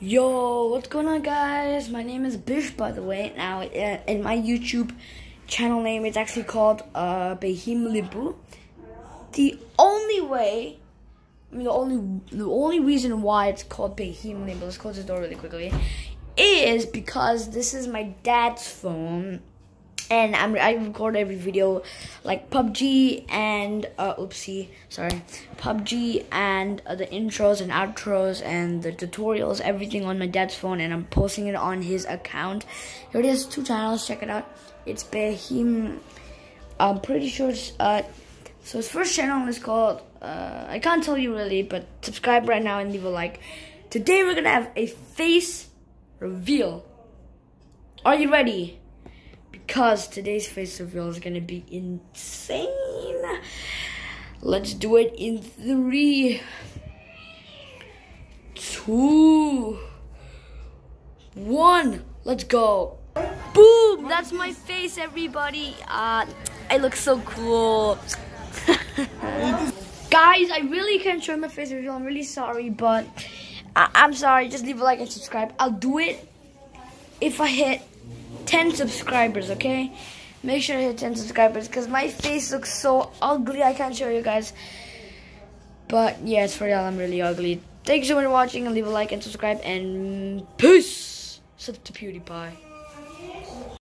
Yo, what's going on, guys? My name is Bish, by the way. Now, uh, in my YouTube channel name, it's actually called uh, Behim Libu. The only way, I mean, the only the only reason why it's called Behim Libu, let's close the door really quickly, is because this is my dad's phone and I'm, I record every video like PUBG and uh, oopsie sorry. PUBG and uh, the intros and outros and the tutorials everything on my dad's phone and I'm posting it on his account. Here it is two channels check it out. It's Behim I'm pretty sure it's uh so his first channel is called uh, I can't tell you really but subscribe right now and leave a like. Today we're gonna have a face reveal. Are you ready because today's face reveal is gonna be insane. Let's do it in three, two, one. Let's go. Boom! That's my face, everybody. Uh, I look so cool. Guys, I really can't show my face reveal. I'm really sorry, but I I'm sorry. Just leave a like and subscribe. I'll do it if I hit 10 subscribers, okay? Make sure to hit 10 subscribers because my face looks so ugly. I can't show you guys. But yeah, it's for real. I'm really ugly. Thanks so much for watching and leave a like and subscribe and peace. Sub to PewDiePie.